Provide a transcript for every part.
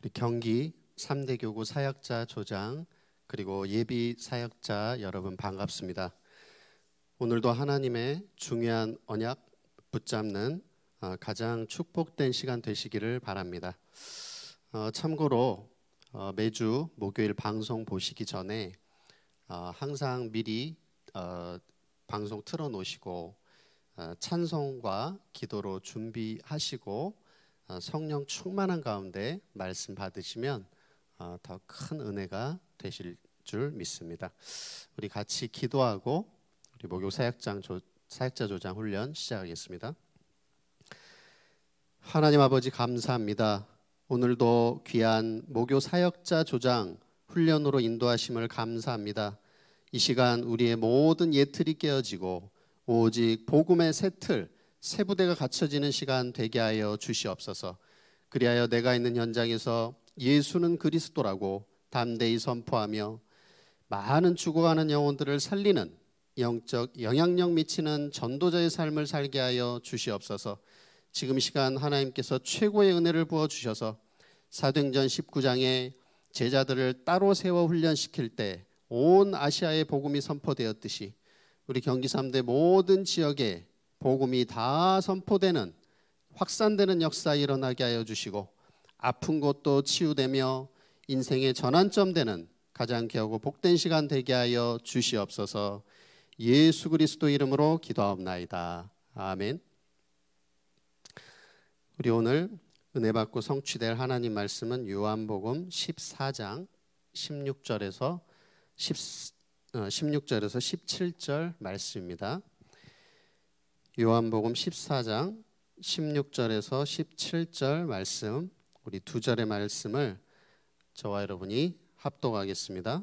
우리 경기 3대 교구 사역자 조장 그리고 예비 사역자 여러분 반갑습니다. 오늘도 하나님의 중요한 언약 붙잡는 어, 가장 축복된 시간 되시기를 바랍니다. 어, 참고로 어, 매주 목요일 방송 보시기 전에 항상 미리 방송 틀어 놓으시고 찬송과 기도로 준비하시고 성령 충만한 가운데 말씀 받으시면 더 큰 은혜가 되실 줄 믿습니다. 우리 같이 기도하고 우리 목욕 사역장 조, 사역자 조장 훈련 시작하겠습니다. 하나님 아버지 감사합니다. 오늘도 귀한 목요 사역자 조장 훈련으로 인도하심을 감사합니다. 이 시간 우리의 모든 예틀이 깨어지고 오직 복음의 새 틀, 새 부대가 갖춰지는 시간 되게 하여 주시옵소서. 그리하여 내가 있는 현장에서 예수는 그리스도라고 담대히 선포하며 많은 죽어가는 영혼들을 살리는 영적 영향력 미치는 전도자의 삶을 살게 하여 주시옵소서. 지금 시간 하나님께서 최고의 은혜를 부어 주셔서 사도행전 19장에 제자들을 따로 세워 훈련시킬 때 온 아시아의 복음이 선포되었듯이 우리 경기 3대 모든 지역에 복음이 다 선포되는 확산되는 역사 일어나게 하여 주시고 아픈 곳도 치유되며 인생의 전환점 되는 가장 귀하고 복된 시간 되게 하여 주시옵소서. 예수 그리스도 이름으로 기도하옵나이다. 아멘. 우리 오늘 은혜 받고 성취될 하나님 말씀은 요한복음 14장 16절에서 10, 16절에서 17절 말씀입니다. 요한복음 14장 16절에서 17절 말씀 우리 두 절의 말씀을 저와 여러분이 합독하겠습니다.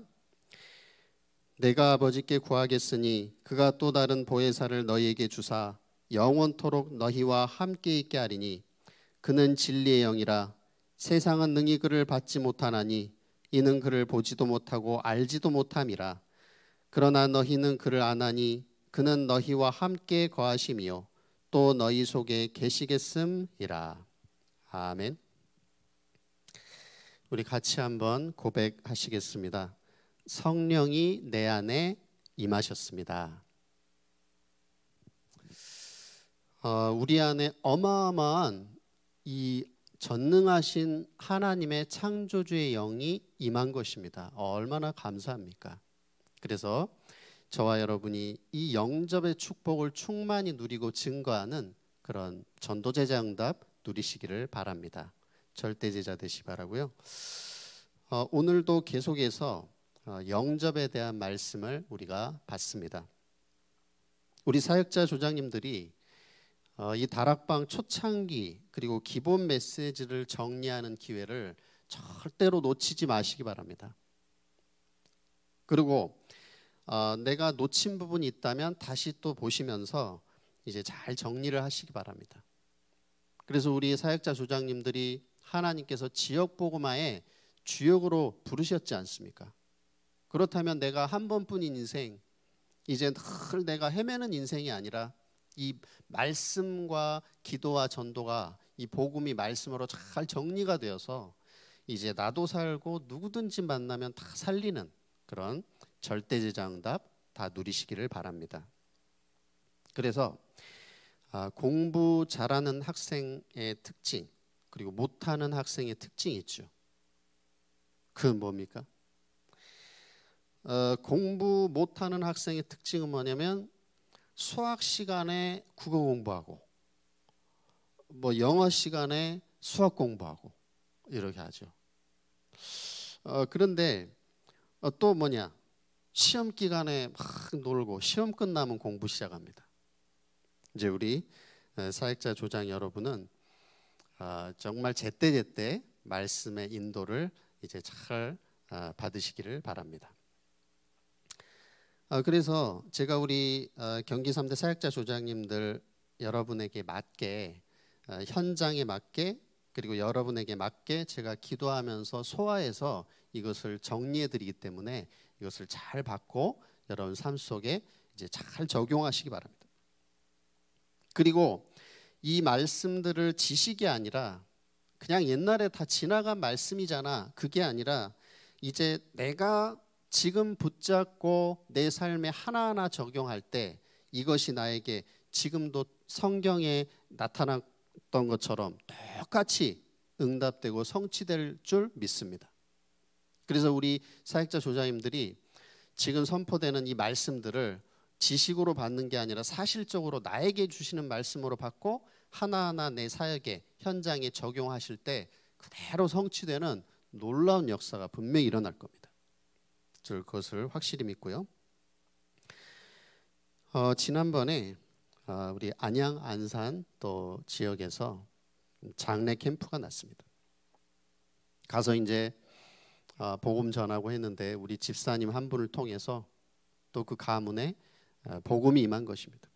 내가 아버지께 구하겠으니 그가 또 다른 보혜사를 너희에게 주사 영원토록 너희와 함께 있게 하리니 그는 진리의 영이라 세상은 능히 그를 받지 못하나니 이는 그를 보지도 못하고 알지도 못함이라 그러나 너희는 그를 아나니 그는 너희와 함께 거하심이요 또 너희 속에 계시겠음이라 아멘. 우리 같이 한번 고백하시겠습니다. 성령이 내 안에 임하셨습니다. 어, 우리 안에 어마어마한 이 전능하신 하나님의 창조주의 영이 임한 것입니다. 어, 얼마나 감사합니까? 그래서 저와 여러분이 이 영접의 축복을 충만히 누리고 증거하는 그런 전도제자 응답 누리시기를 바랍니다. 절대 제자 되시 바라고요. 어, 오늘도 계속해서 어, 영접에 대한 말씀을 우리가 받습니다. 우리 사역자 조장님들이 어, 이 다락방 초창기 그리고 기본 메시지를 정리하는 기회를 절대로 놓치지 마시기 바랍니다. 그리고 어, 내가 놓친 부분이 있다면 다시 또 보시면서 이제 잘 정리를 하시기 바랍니다. 그래서 우리 사역자 조장님들이 하나님께서 지역 복음화의 주역으로 부르셨지 않습니까? 그렇다면 내가 한 번뿐인 인생 이제 늘 내가 헤매는 인생이 아니라 이 말씀과 기도와 전도가 이 복음이 말씀으로 잘 정리가 되어서 이제 나도 살고 누구든지 만나면 다 살리는 그런 절대제장답 다 누리시기를 바랍니다. 그래서 아, 공부 잘하는 학생의 특징 그리고 못하는 학생의 특징이 있죠. 그 뭡니까? 어, 공부 못하는 학생의 특징은 뭐냐면 수학 시간에 국어 공부하고 뭐 영어 시간에 수학 공부하고 이렇게 하죠. 어, 그런데 어, 또 뭐냐 시험 기간에 막 놀고 시험 끝나면 공부 시작합니다. 이제 우리 어, 사역자 조장 여러분은 어, 정말 제때제때 말씀의 인도를 이제 잘 어, 받으시기를 바랍니다. 어, 그래서 제가 우리 어, 경기 3대 사역자 조장님들 여러분에게 맞게 어, 현장에 맞게 그리고 여러분에게 맞게 제가 기도하면서 소화해서 이것을 정리해 드리기 때문에 이것을 잘 받고 여러분 삶 속에 이제 잘 적용하시기 바랍니다. 그리고 이 말씀들을 지식이 아니라 그냥 옛날에 다 지나간 말씀이잖아. 그게 아니라 이제 내가 지금 붙잡고 내 삶에 하나하나 적용할 때 이것이 나에게 지금도 성경에 나타났던 것처럼 똑같이 응답되고 성취될 줄 믿습니다. 그래서 우리 사역자 조장님들이 지금 선포되는 이 말씀들을 지식으로 받는 게 아니라 사실적으로 나에게 주시는 말씀으로 받고 하나하나 내 사역에 현장에 적용하실 때 그대로 성취되는 놀라운 역사가 분명히 일어날 겁니다. 저 그것을 확실히 믿고요. 어, 지난번에 어, 우리 안양 안산 또 지역에서 장례 캠프가 났습니다. 가서 이제 어, 복음 전하고 했는데 우리 집사님 한 분을 통해서 또 그 가문에 어, 복음이 임한 것입니다.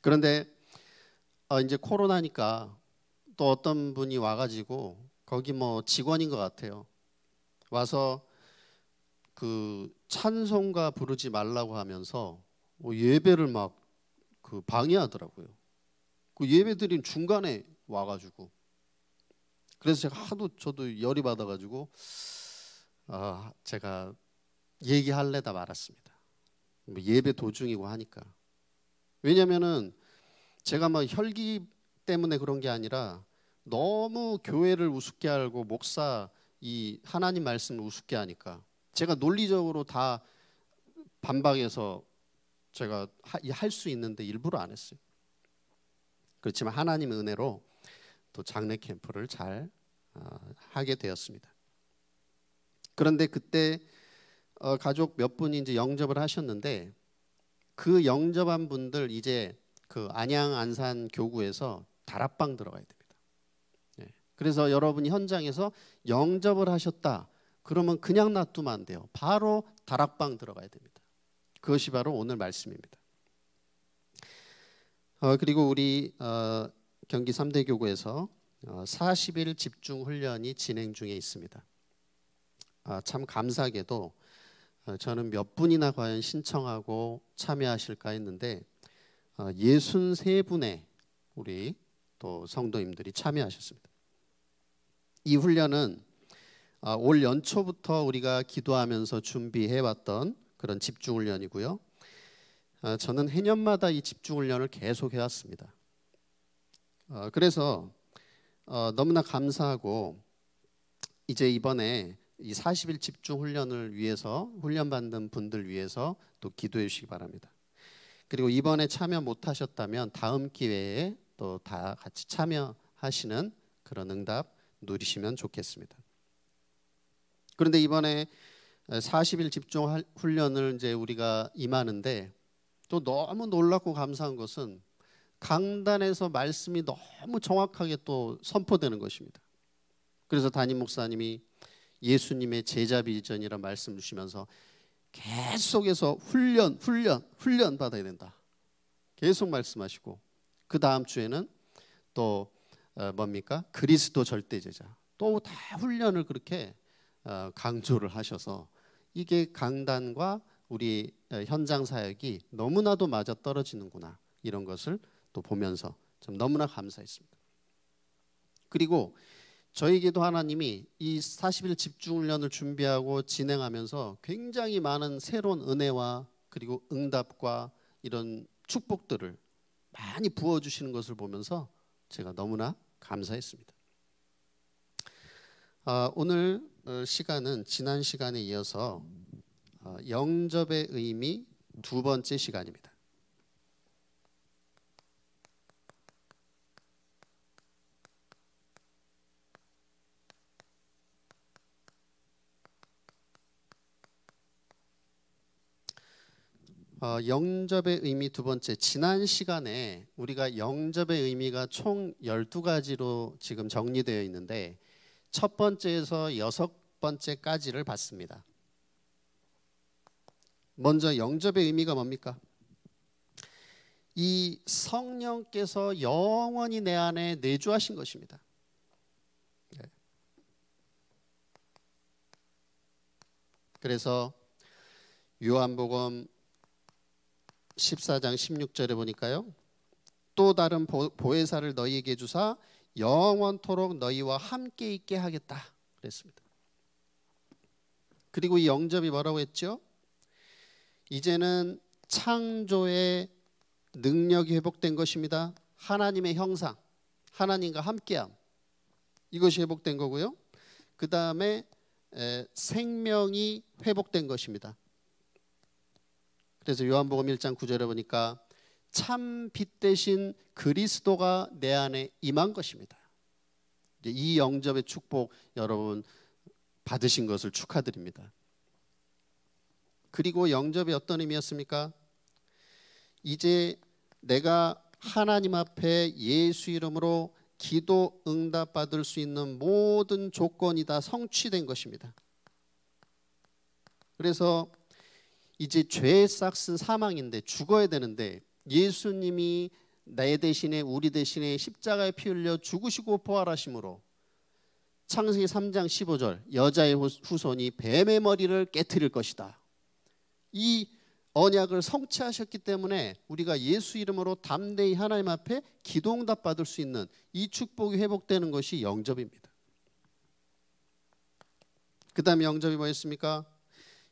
그런데 어, 이제 코로나니까 또 어떤 분이 와가지고 거기 뭐 직원인 것 같아요. 와서 그 찬송가 부르지 말라고 하면서 뭐 예배를 막 그 방해하더라고요. 그 예배 드린 중간에 와가지고 그래서 제가 하도 저도 열이 받아가지고 아 제가 얘기할래다 말았습니다. 뭐 예배 도중이고 하니까 왜냐면은 제가 막 혈기 때문에 그런 게 아니라 너무 교회를 우습게 알고 목사 이 하나님 말씀을 우습게 하니까 제가 논리적으로 다 반박해서 제가 할 수 있는데 일부러 안 했어요. 그렇지만 하나님의 은혜로 또 장례 캠프를 잘 어, 하게 되었습니다. 그런데 그때 어, 가족 몇 분이 이제 영접을 하셨는데 그 영접한 분들 이제 그 안양 안산 교구에서 다락방 들어가야 됩니다. 네. 그래서 여러분이 현장에서 영접을 하셨다. 그러면 그냥 놔두면 안 돼요. 바로 다락방 들어가야 됩니다. 그것이 바로 오늘 말씀입니다. 어, 그리고 우리 어, 경기 3대 교구에서 어, 40일 집중 훈련이 진행 중에 있습니다. 아, 참 감사하게도 어, 저는 몇 분이나 과연 신청하고 참여하실까 했는데 63분의 어, 우리 또 성도님들이 참여하셨습니다. 이 훈련은 어, 올 연초부터 우리가 기도하면서 준비해 왔던 그런 집중 훈련이고요. 저는 해년마다 이 집중 훈련을 계속 해왔습니다. 그래서 너무나 감사하고 이제 이번에 이 40일 집중 훈련을 위해서 훈련 받는 분들 위해서 또 기도해 주시기 바랍니다. 그리고 이번에 참여 못 하셨다면 다음 기회에 또 다 같이 참여하시는 그런 응답 누리시면 좋겠습니다. 그런데 이번에 40일 집중 훈련을 이제 우리가 임하는데 또 너무 놀랍고 감사한 것은 강단에서 말씀이 너무 정확하게 또 선포되는 것입니다. 그래서 담임 목사님이 예수님의 제자 비전이라 말씀 주시면서 계속해서 훈련, 훈련, 훈련 받아야 된다. 계속 말씀하시고 그 다음 주에는 또 어, 뭡니까 그리스도 절대 제자 또 다 훈련을 그렇게 어, 강조를 하셔서 이게 강단과 우리 어, 현장 사역이 너무나도 맞아 떨어지는구나 이런 것을 또 보면서 좀 너무나 감사했습니다. 그리고 저에게도 하나님이 이 40일 집중 훈련을 준비하고 진행하면서 굉장히 많은 새로운 은혜와 그리고 응답과 이런 축복들을 많이 부어 주시는 것을 보면서 제가 너무나 감사했습니다. 아, 오늘 어, 시간은 지난 시간에 이어서 어, 영접의 의미 두 번째 시간입니다. 어, 영접의 의미 두 번째 지난 시간에 우리가 영접의 의미가 총 12가지로 지금 정리되어 있는데 첫 번째에서 여섯 번째까지를 봤습니다. 먼저 영접의 의미가 뭡니까? 이 성령께서 영원히 내 안에 내주하신 것입니다. 네. 그래서 요한복음 14장 16절에 보니까요. 또 다른 보혜사를 너희에게 주사 영원토록 너희와 함께 있게 하겠다 그랬습니다. 그리고 이 영접이 뭐라고 했죠? 이제는 창조의 능력이 회복된 것입니다. 하나님의 형상, 하나님과 함께함 이것이 회복된 거고요. 그 다음에 생명이 회복된 것입니다. 그래서 요한복음 1장 9절에 보니까 참 빛 대신 그리스도가 내 안에 임한 것입니다. 이 영접의 축복 여러분 받으신 것을 축하드립니다. 그리고 영접이 어떤 의미였습니까? 이제 내가 하나님 앞에 예수 이름으로 기도 응답 받을 수 있는 모든 조건이 다 성취된 것입니다. 그래서 이제 죄의 싹은 사망인데 죽어야 되는데 예수님이 내 대신에 우리 대신에 십자가에 피 흘려 죽으시고 부활하심으로 창세기 3장 15절 여자의 후손이 뱀의 머리를 깨뜨릴 것이다. 이 언약을 성취하셨기 때문에 우리가 예수 이름으로 담대히 하나님 앞에 기도 응답 받을 수 있는 이 축복이 회복되는 것이 영접입니다. 그 다음에 영접이 뭐였습니까?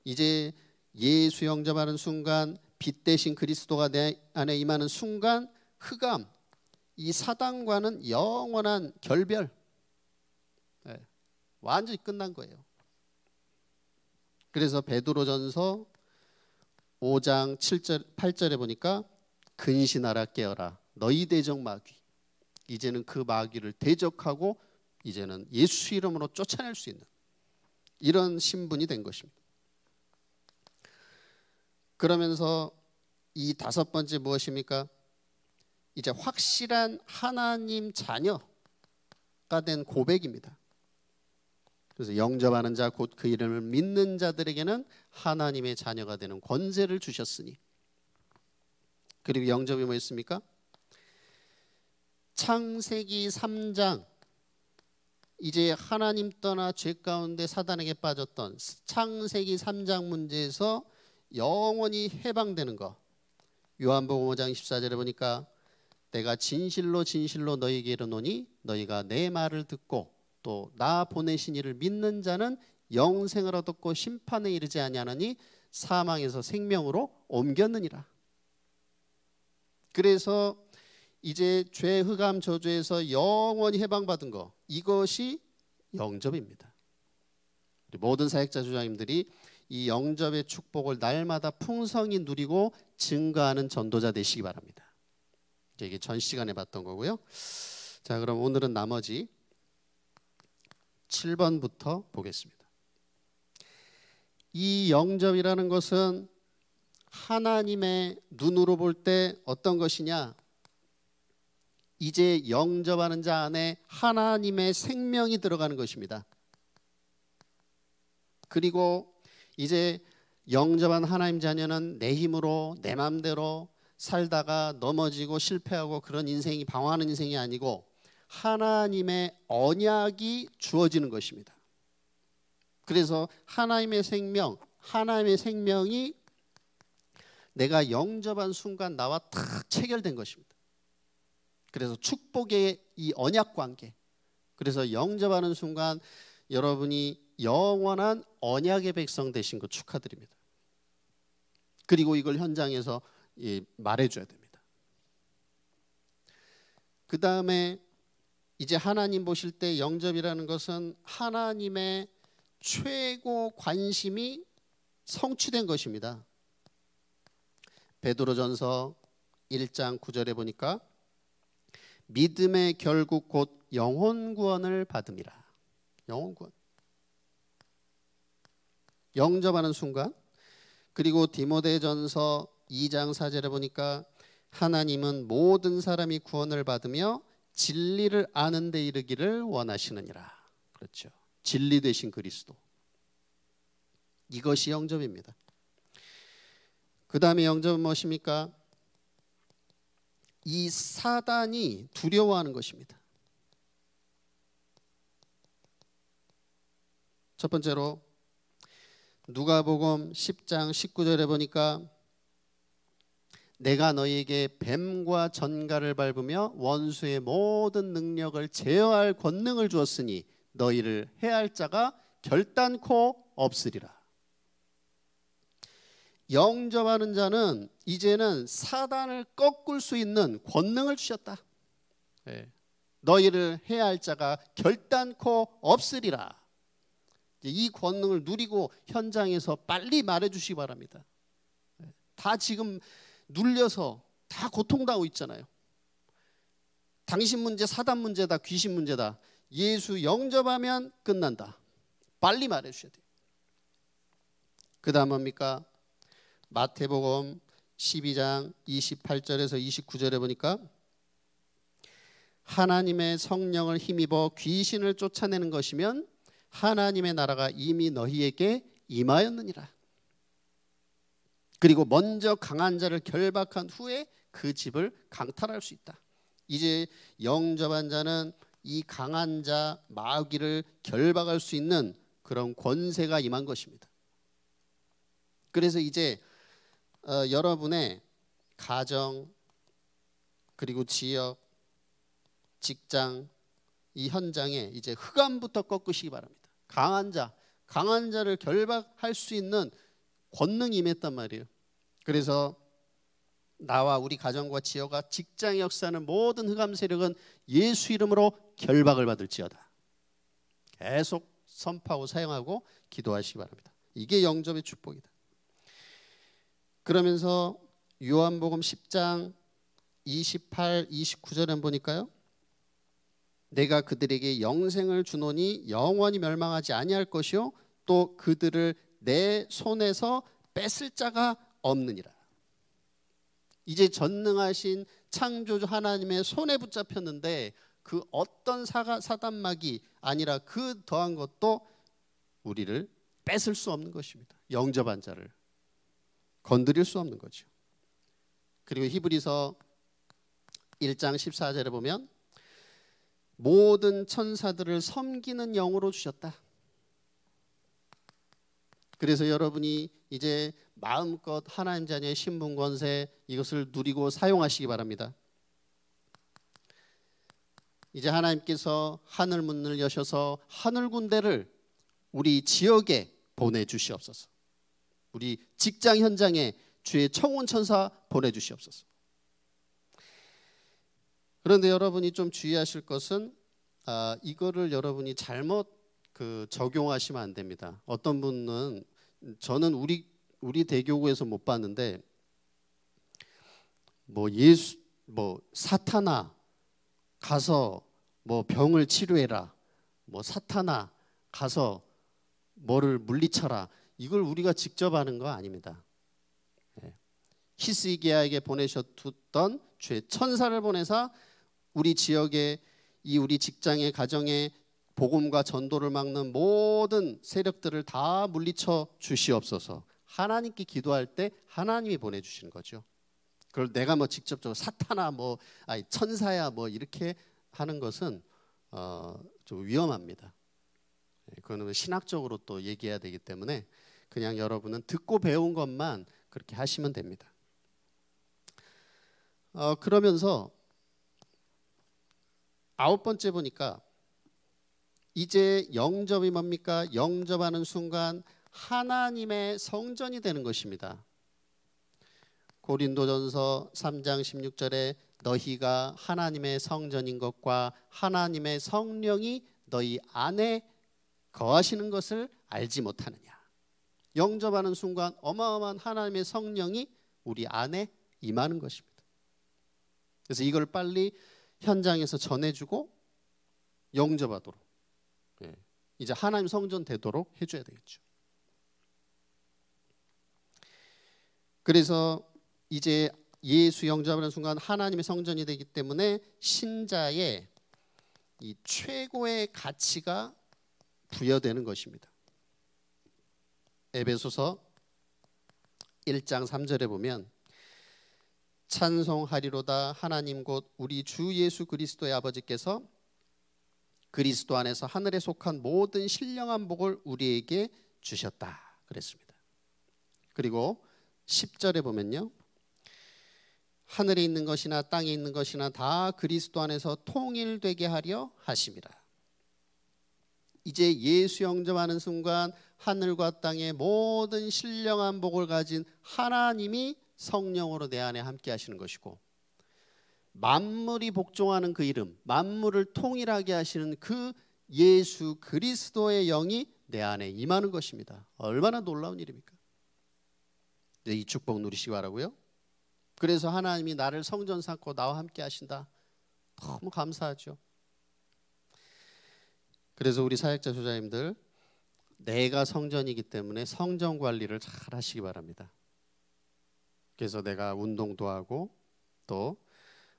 이제 예수 영접하는 순간 빛 대신 그리스도가 내 안에 임하는 순간 흑암 이 사단과는 영원한 결별 네, 완전히 끝난 거예요. 그래서 베드로전서 5장 7절 8절에 보니까 근신하라 깨어라 너희 대적 마귀 이제는 그 마귀를 대적하고 이제는 예수 이름으로 쫓아낼 수 있는 이런 신분이 된 것입니다. 그러면서 이 다섯 번째 무엇입니까? 이제 확실한 하나님 자녀가 된 고백입니다. 그래서 영접하는 자 곧 그 이름을 믿는 자들에게는 하나님의 자녀가 되는 권세를 주셨으니 그리고 영접이 뭐였습니까? 창세기 3장 이제 하나님 떠나 죄 가운데 사단에게 빠졌던 창세기 3장 문제에서 영원히 해방되는 거. 요한복음 5장 14절에 보니까 내가 진실로 진실로 너희에게 이르노니 너희가 내 말을 듣고 또 나 보내신 이를 믿는 자는 영생을 얻었고 심판에 이르지 아니하나니 사망에서 생명으로 옮겼느니라. 그래서 이제 죄 흑암 저주에서 영원히 해방받은 거 이것이 영접입니다. 모든 사역자 주장님들이 이 영접의 축복을 날마다 풍성히 누리고 증거하는 전도자 되시기 바랍니다. 이게 전 시간에 봤던 거고요. 자, 그럼 오늘은 나머지 7번부터 보겠습니다. 이 영접이라는 것은 하나님의 눈으로 볼 때 어떤 것이냐? 이제 영접하는 자 안에 하나님의 생명이 들어가는 것입니다. 그리고 이제 영접한 하나님 자녀는 내 힘으로 내 마음대로 살다가 넘어지고 실패하고 그런 인생이 방황하는 인생이 아니고 하나님의 언약이 주어지는 것입니다. 그래서 하나님의 생명, 하나님의 생명이 내가 영접한 순간 나와 탁 체결된 것입니다. 그래서 축복의 이 언약 관계. 그래서 영접하는 순간 여러분이 영원한 언약의 백성 되신 것 축하드립니다. 그리고 이걸 현장에서 말해줘야 됩니다. 그 다음에 이제 하나님 보실 때 영접이라는 것은 하나님의 최고 관심이 성취된 것입니다. 베드로전서 1장 9절에 보니까 믿음의 결국 곧 영혼 구원을 받음이라. 영혼 구원. 영접하는 순간 그리고 디모데전서 2장 4절에 보니까 하나님은 모든 사람이 구원을 받으며 진리를 아는 데 이르기를 원하시느니라. 그렇죠. 진리 되신 그리스도. 이것이 영접입니다. 그 다음에 영접은 무엇입니까? 이 사단이 두려워하는 것입니다. 첫 번째로 누가복음 10장 19절에 보니까 내가 너희에게 뱀과 전갈을 밟으며 원수의 모든 능력을 제어할 권능을 주었으니 너희를 해할 자가 결단코 없으리라. 영접하는 자는 이제는 사단을 꺾을 수 있는 권능을 주셨다. 네. 너희를 해할 자가 결단코 없으리라. 이 권능을 누리고 현장에서 빨리 말해주시기 바랍니다. 네. 다 지금 눌려서 다 고통당하고 있잖아요. 당신 문제, 사단 문제다, 귀신 문제다. 예수 영접하면 끝난다. 빨리 말해 주셔야 돼요. 그 다음 뭡니까? 마태복음 12장 28절에서 29절에 보니까 하나님의 성령을 힘입어 귀신을 쫓아내는 것이면 하나님의 나라가 이미 너희에게 임하였느니라. 그리고 먼저 강한 자를 결박한 후에 그 집을 강탈할 수 있다. 이제 영접한 자는 이 강한 자 마귀를 결박할 수 있는 그런 권세가 임한 것입니다. 그래서 이제 어, 여러분의 가정 그리고 지역, 직장 이 현장에 이제 흑암부터 꺾으시기 바랍니다. 강한 자, 강한 자를 결박할 수 있는 권능이 임했단 말이에요. 그래서 나와 우리 가정과 지역과 직장에 역사하는 모든 흑암 세력은 예수 이름으로 결박을 받을지어다. 계속 선포하고 사용하고 기도하시기 바랍니다. 이게 영접의 축복이다. 그러면서 요한복음 10장 28, 29절에 보니까요. 내가 그들에게 영생을 주노니 영원히 멸망하지 아니할 것이요 또 그들을 내 손에서 뺏을 자가 없느니라. 이제 전능하신 창조주 하나님의 손에 붙잡혔는데 그 어떤 사가, 사단막이 아니라 그 더한 것도 우리를 뺏을 수 없는 것입니다. 영접한 자를 건드릴 수 없는 거죠. 그리고 히브리서 1장 14절에 보면 모든 천사들을 섬기는 영으로 주셨다. 그래서 여러분이 이제 마음껏 하나님 자녀의 신분 권세 이것을 누리고 사용하시기 바랍니다. 이제 하나님께서 하늘 문을 여셔서 하늘 군대를 우리 지역에 보내 주시옵소서. 우리 직장 현장에 주의 청원 천사 보내 주시옵소서. 그런데 여러분이 좀 주의하실 것은 아, 이거를 여러분이 잘못 그 적용하시면 안 됩니다. 어떤 분은 저는 우리 우리 대교구에서 못 봤는데 뭐 예수 뭐 사탄아 가서 뭐 병을 치료해라 뭐 사탄아 가서 뭐를 물리쳐라 이걸 우리가 직접 하는 거 아닙니다. 네. 히스기야에게 보내셨던 죄 천사를 보내사 우리 지역에 이 우리 직장의 가정에 복음과 전도를 막는 모든 세력들을 다 물리쳐 주시옵소서. 하나님께 기도할 때 하나님이 보내 주시는 거죠. 그걸 내가 뭐 직접적으로 사탄아 뭐 아니 천사야 뭐 이렇게 하는 것은 어, 좀 위험합니다. 예, 그거는 신학적으로 또 얘기해야 되기 때문에 그냥 여러분은 듣고 배운 것만 그렇게 하시면 됩니다. 어, 그러면서 아홉 번째 보니까 이제 영접이 뭡니까? 영접하는 순간 하나님의 성전이 되는 것입니다. 고린도전서 3장 16절에 너희가 하나님의 성전인 것과 하나님의 성령이 너희 안에 거하시는 것을 알지 못하느냐. 영접하는 순간 어마어마한 하나님의 성령이 우리 안에 임하는 것입니다. 그래서 이걸 빨리 현장에서 전해주고 영접하도록 예, 이제 하나님 성전 되도록 해줘야 되겠죠. 그래서 이제 예수 영접하는 순간 하나님의 성전이 되기 때문에 신자의 이 최고의 가치가 부여되는 것입니다. 에베소서 1장 3절에 보면 찬송하리로다 하나님 곧 우리 주 예수 그리스도의 아버지께서 그리스도 안에서 하늘에 속한 모든 신령한 복을 우리에게 주셨다 그랬습니다. 그리고 10절에 보면요. 하늘에 있는 것이나 땅에 있는 것이나 다 그리스도 안에서 통일되게 하려 하심이라. 이제 예수 영접하는 순간 하늘과 땅의 모든 신령한 복을 가진 하나님이 성령으로 내 안에 함께 하시는 것이고 만물이 복종하는 그 이름, 만물을 통일하게 하시는 그 예수 그리스도의 영이 내 안에 임하는 것입니다. 얼마나 놀라운 일입니까? 이 축복 누리시기 바라고요. 그래서 하나님이 나를 성전 삼고 나와 함께 하신다. 너무 감사하죠. 그래서 우리 사역자 조자님들 내가 성전이기 때문에 성전 관리를 잘 하시기 바랍니다. 그래서 내가 운동도 하고 또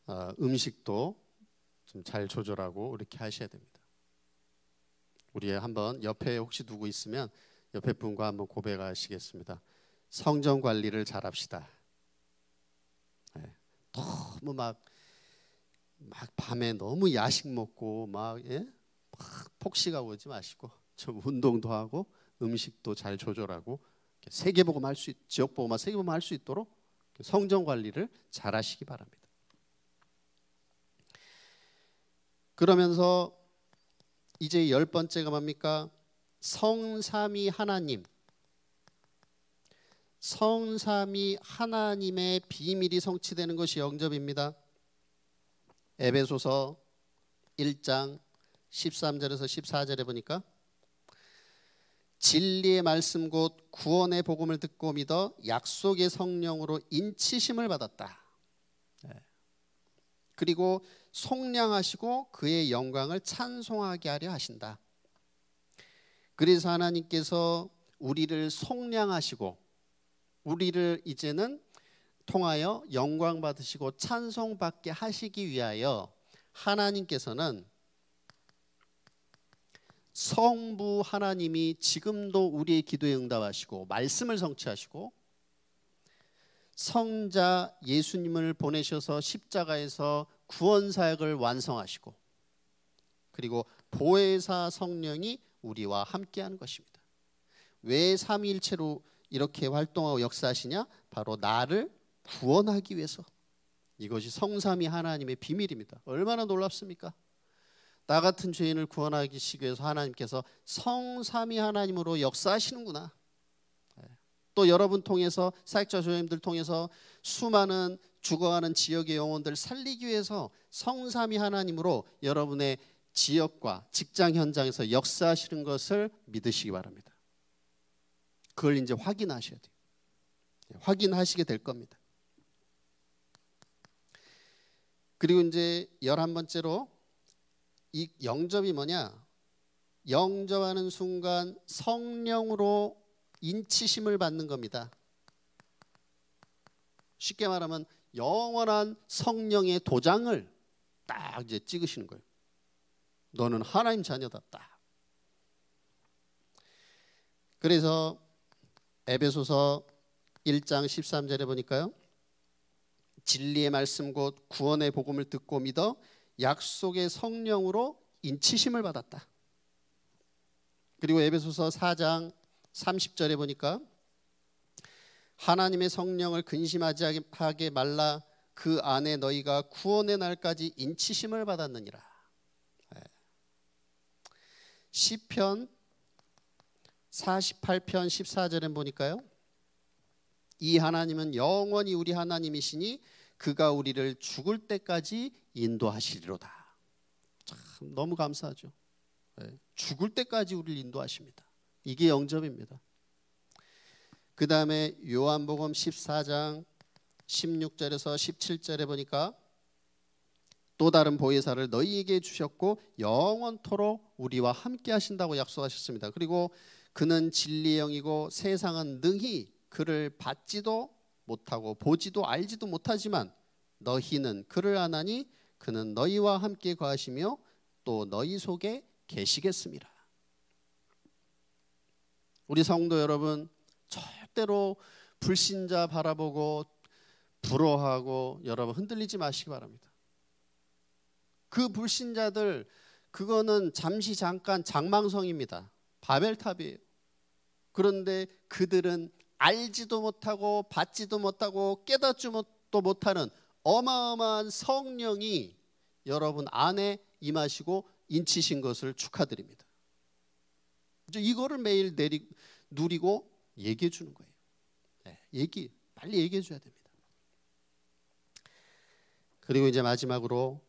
어, 음식도 좀 잘 조절하고 이렇게 하셔야 됩니다. 우리 한번 옆에 혹시 누구 있으면 옆에 분과 한번 고백하시겠습니다. 성전 관리를 잘합시다. 네. 너무 막, 막 밤에 너무 야식 먹고 막, 예? 막 폭식하고 오지 마시고 좀 운동도 하고 음식도 잘 조절하고 세계복음 할 수, 지역복음 세계복음 할 수 있도록 성전 관리를 잘 하시기 바랍니다. 그러면서 이제 열 번째가 뭡니까? 성삼위 하나님. 성삼위 하나님의 비밀이 성취되는 것이 영접입니다. 에베소서 1장 13절에서 14절에 보니까 진리의 말씀 곧 구원의 복음을 듣고 믿어 약속의 성령으로 인치심을 받았다. 네. 그리고 속량하시고 그의 영광을 찬송하게 하려 하신다. 그래서 하나님께서 우리를 속량하시고 우리를 이제는 통하여 영광 받으시고 찬송 받게 하시기 위하여 하나님께서는 성부 하나님이 지금도 우리의 기도에 응답하시고 말씀을 성취하시고 성자 예수님을 보내셔서 십자가에서 구원 사역을 완성하시고 그리고 보혜사 성령이 우리와 함께하는 것입니다. 왜 삼위일체로 이렇게 활동하고 역사하시냐? 바로 나를 구원하기 위해서. 이것이 성삼위 하나님의 비밀입니다. 얼마나 놀랍습니까? 나 같은 죄인을 구원하기 위해서 하나님께서 성삼위 하나님으로 역사하시는구나. 또 여러분 통해서 사역자 조님들 통해서 수많은 죽어가는 지역의 영혼들 살리기 위해서 성삼위 하나님으로 여러분의 지역과 직장 현장에서 역사하시는 것을 믿으시기 바랍니다. 그걸 이제 확인하셔야 돼요. 확인하시게 될 겁니다. 그리고 이제 열한 번째로 이 영접이 뭐냐? 영접하는 순간 성령으로 인치심을 받는 겁니다. 쉽게 말하면 영원한 성령의 도장을 딱 이제 찍으시는 거예요. 너는 하나님 자녀다. 딱. 그래서 에베소서 1장 13절에 보니까요. 진리의 말씀 곧 구원의 복음을 듣고 믿어 약속의 성령으로 인치심을 받았다. 그리고 에베소서 4장 30절에 보니까 하나님의 성령을 근심하지 하게 말라 그 안에 너희가 구원의 날까지 인치심을 받았느니라. 네. 시편 48편 14절에 보니까요. 이 하나님은 영원히 우리 하나님이시니 그가 우리를 죽을 때까지 인도하시리로다. 참 너무 감사하죠. 네. 죽을 때까지 우리를 인도하십니다. 이게 영접입니다. 그 다음에 요한복음 14장 16절에서 17절에 보니까 또 다른 보혜사를 너희에게 주셨고 영원토록 우리와 함께 하신다고 약속하셨습니다. 그리고 그는 진리의 영이고 세상은 능히 그를 받지도 못하고 보지도 알지도 못하지만 너희는 그를 아나니 그는 너희와 함께 거하시며 또 너희 속에 계시겠습니다. 우리 성도 여러분 절대로 불신자 바라보고 부러워하고 여러분 흔들리지 마시기 바랍니다. 그 불신자들 그거는 잠시 잠깐 장망성입니다. 바벨탑이에요. 그런데 그들은 알지도 못하고 받지도 못하고 깨닫지도 못하는 어마어마한 성령이 여러분 안에 임하시고 인치신 것을 축하드립니다. 이거를 매일 내리, 누리고 얘기해 주는 거예요. 네, 얘기 빨리 얘기해 줘야 됩니다. 그리고 이제 마지막으로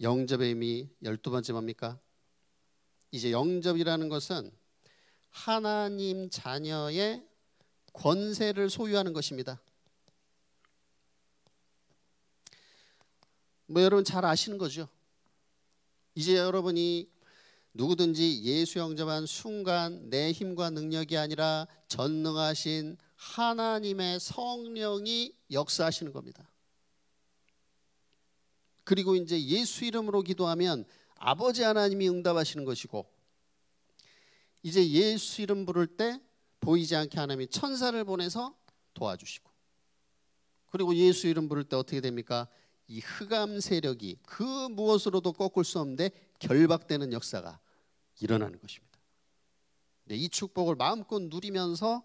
영접의 의미 열두 번째 뭡니까? 이제 영접이라는 것은 하나님 자녀의 권세를 소유하는 것입니다. 뭐 여러분 잘 아시는 거죠. 이제 여러분이 누구든지 예수 영접한 순간 내 힘과 능력이 아니라 전능하신 하나님의 성령이 역사하시는 겁니다. 그리고 이제 예수 이름으로 기도하면 아버지 하나님이 응답하시는 것이고 이제 예수 이름 부를 때 보이지 않게 하나님이 천사를 보내서 도와주시고 그리고 예수 이름 부를 때 어떻게 됩니까? 이 흑암 세력이 그 무엇으로도 꺾을 수 없는데 결박되는 역사가 일어나는 것입니다. 이 축복을 마음껏 누리면서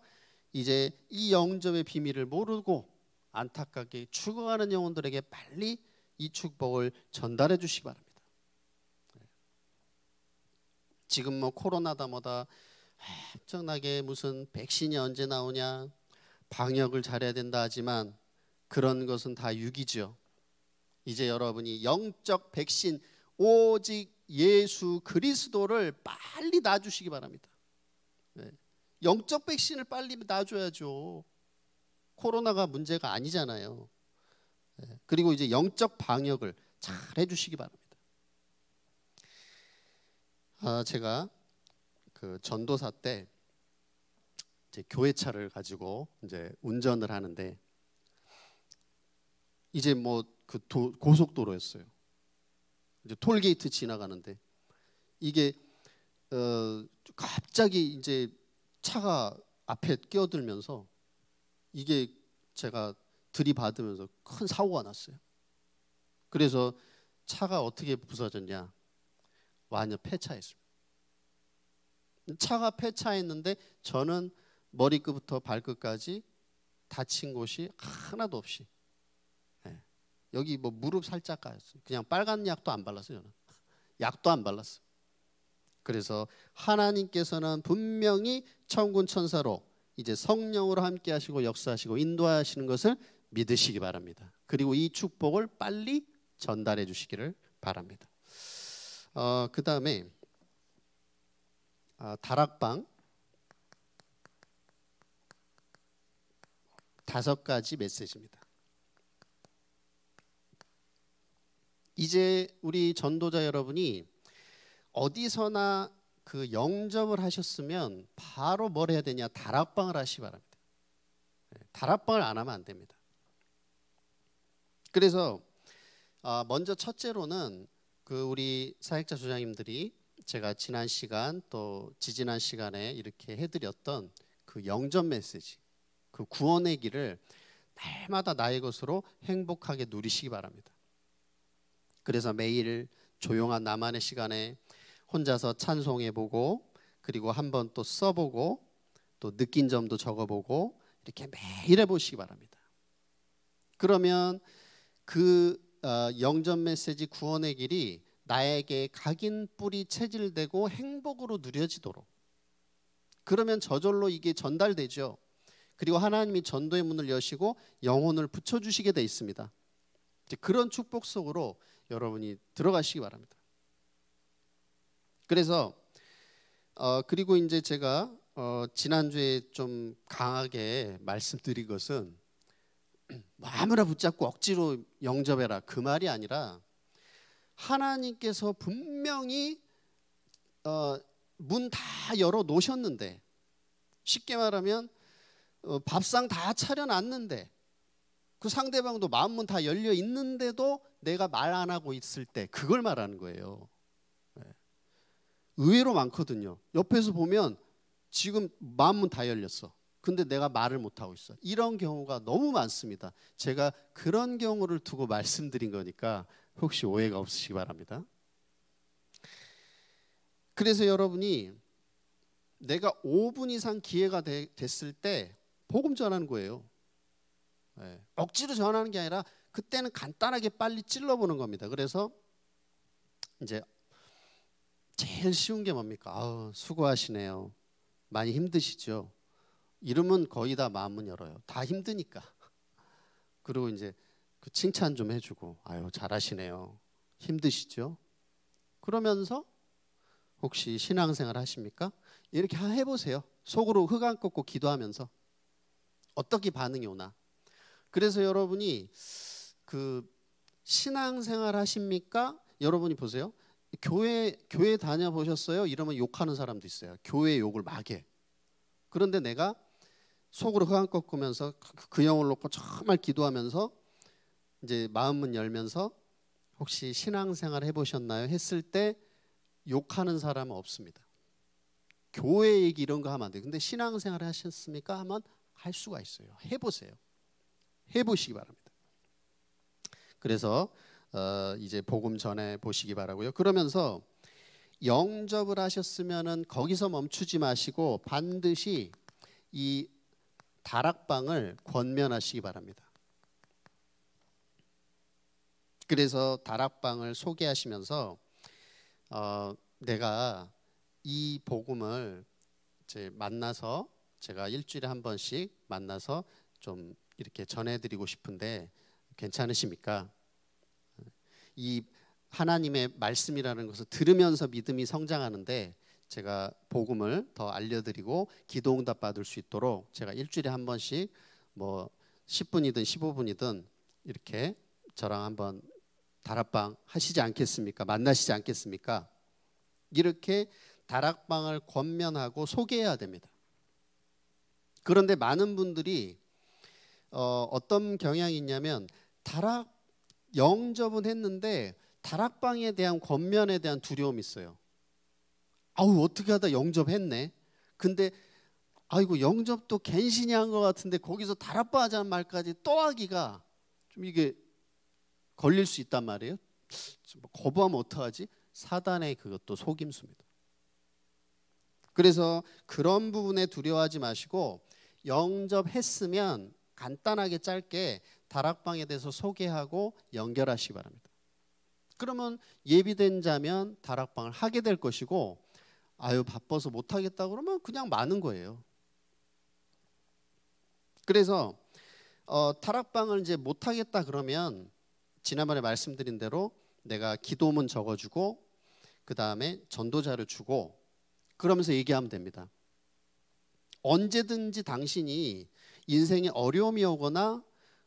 이제 이 영접의 비밀을 모르고 안타깝게 죽어가는 영혼들에게 빨리 이 축복을 전달해 주시기 바랍니다. 지금 뭐 코로나다 뭐다 엄청나게 무슨 백신이 언제 나오냐 방역을 잘해야 된다 하지만 그런 것은 다 유기죠. 이제 여러분이 영적 백신 오직 예수 그리스도를 빨리 놔주시기 바랍니다. 네. 영적 백신을 빨리 놔줘야죠. 코로나가 문제가 아니잖아요. 네. 그리고 이제 영적 방역을 잘 해주시기 바랍니다. 아, 제가 그 전도사 때 이제 교회차를 가지고 이제 운전을 하는데 이제 뭐 그 고속도로였어요. 이제 톨게이트 지나가는데 이게 어 갑자기 이제 차가 앞에 끼어들면서 이게 제가 들이받으면서 큰 사고가 났어요. 그래서 차가 어떻게 부서졌냐? 완전 폐차했습니다. 차가 폐차했는데 저는 머리끝부터 발끝까지 다친 곳이 하나도 없이 여기 뭐 무릎 살짝 가였어요. 그냥 빨간 약도 안 발랐어요. 저는 약도 안 발랐어요. 그래서 하나님께서는 분명히 천군 천사로 이제 성령으로 함께 하시고 역사하시고 인도하시는 것을 믿으시기 바랍니다. 그리고 이 축복을 빨리 전달해 주시기를 바랍니다. 어, 그 다음에 아, 다락방 다섯 가지 메시지입니다. 이제 우리 전도자 여러분이 어디서나 그 영접을 하셨으면 바로 뭘 해야 되냐? 다락방을 하시 기 바랍니다. 네, 다락방을 안 하면 안 됩니다. 그래서 아, 먼저 첫째로는 그 우리 사역자 조장님들이 제가 지난 시간 또 지지난 시간에 이렇게 해드렸던 그 영접 메시지, 그 구원의 길을 날마다 나의 것으로 행복하게 누리시기 바랍니다. 그래서 매일 조용한 나만의 시간에 혼자서 찬송해 보고 그리고 한번 또 써보고 또 느낀 점도 적어보고 이렇게 매일 해보시기 바랍니다. 그러면 그 어, 영전 메시지 구원의 길이 나에게 각인 뿌리 체질되고 행복으로 누려지도록 그러면 저절로 이게 전달되죠. 그리고 하나님이 전도의 문을 여시고 영혼을 붙여주시게 돼 있습니다. 그런 축복 속으로 여러분이 들어가시기 바랍니다. 그래서 어, 그리고 이제 제가 어, 지난주에 좀 강하게 말씀드린 것은 뭐 아무나 붙잡고 억지로 영접해라 그 말이 아니라 하나님께서 분명히 어, 문 다 열어 놓으셨는데 쉽게 말하면 어, 밥상 다 차려놨는데 그 상대방도 마음문 다 열려 있는데도 내가 말 안 하고 있을 때 그걸 말하는 거예요. 네. 의외로 많거든요. 옆에서 보면 지금 마음문 다 열렸어. 근데 내가 말을 못 하고 있어. 이런 경우가 너무 많습니다. 제가 그런 경우를 두고 말씀드린 거니까 혹시 오해가 없으시기 바랍니다. 그래서 여러분이 내가 5분 이상 기회가 되, 됐을 때 복음 전하는 거예요. 예. 억지로 전하는 게 아니라 그때는 간단하게 빨리 찔러보는 겁니다. 그래서 이제 제일 쉬운 게 뭡니까? 아우, 수고하시네요. 많이 힘드시죠? 이러면 거의 다 마음은 열어요. 다 힘드니까. 그리고 이제 그 칭찬 좀 해주고, 아유 잘하시네요. 힘드시죠? 그러면서 혹시 신앙생활 하십니까? 이렇게 해보세요. 속으로 흑안 꺾고 기도하면서 어떻게 반응이 오나. 그래서 여러분이 그 신앙생활 하십니까? 여러분이 보세요. 교회 교회 다녀 보셨어요? 이러면 욕하는 사람도 있어요. 교회 욕을 막 해. 그런데 내가 속으로 흑안 꺾으면서 그, 그 영을 놓고 정말 기도하면서 이제 마음문 열면서 혹시 신앙생활 해보셨나요? 했을 때 욕하는 사람은 없습니다. 교회 얘기 이런 거 하면 안 돼요. 근데 신앙생활 하셨습니까? 하면 할 수가 있어요. 해보세요. 해보시기 바랍니다. 그래서 어, 이제 복음 전에 보시기 바라고요. 그러면서 영접을 하셨으면은 거기서 멈추지 마시고 반드시 이 다락방을 권면하시기 바랍니다. 그래서 다락방을 소개하시면서 어, 내가 이 복음을 이제 만나서 제가 일주일에 한 번씩 만나서 좀 이렇게 전해드리고 싶은데 괜찮으십니까? 이 하나님의 말씀이라는 것을 들으면서 믿음이 성장하는데 제가 복음을 더 알려드리고 기도응답 받을 수 있도록 제가 일주일에 한 번씩 뭐 10분이든 15분이든 이렇게 저랑 한번 다락방 하시지 않겠습니까? 만나시지 않겠습니까? 이렇게 다락방을 권면하고 소개해야 됩니다. 그런데 많은 분들이 어, 어떤 경향이 있냐면 다락 영접은 했는데 다락방에 대한 권면에 대한 두려움이 있어요. 아우 어떻게 하다 영접했네. 근데 아이고 영접도 갠신이 한 것 같은데 거기서 다락방 하자는 말까지 또 하기가 좀 이게 걸릴 수 있단 말이에요. 뭐 거부하면 어떡하지? 사단의 그것도 속임수입니다. 그래서 그런 부분에 두려워하지 마시고 영접했으면 간단하게 짧게 다락방에 대해서 소개하고 연결하시기 바랍니다. 그러면 예비된 자면 다락방을 하게 될 것이고 아유 바빠서 못 하겠다 그러면 그냥 많은 거예요. 그래서 어, 다락방을 이제 못 하겠다 그러면 지난번에 말씀드린 대로 내가 기도문 적어주고 그 다음에 전도자를 주고 그러면서 얘기하면 됩니다. 언제든지 당신이 인생에 어려움이 오거나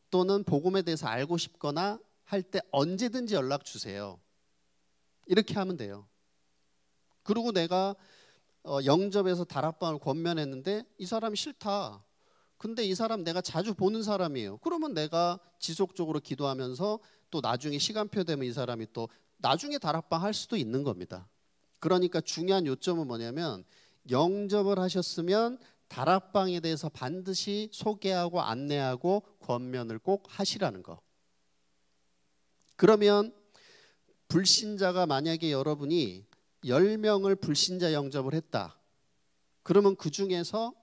또는 복음에 대해서 알고 싶거나 할 때 언제든지 연락 주세요. 이렇게 하면 돼요. 그리고 내가 어, 영접에서 다락방을 권면했는데 이 사람이 싫다. 근데 이 사람 내가 자주 보는 사람이에요. 그러면 내가 지속적으로 기도하면서 또 나중에 시간표 되면 이 사람이 또 나중에 다락방 할 수도 있는 겁니다. 그러니까 중요한 요점은 뭐냐면 영접을 하셨으면 다락방에 대해서 반드시 소개하고 안내하고 권면을 꼭 하시라는 거. 그러면 불신자가 만약에 여러분이 10명을 불신자 영접을 했다. 그러면 그 중에서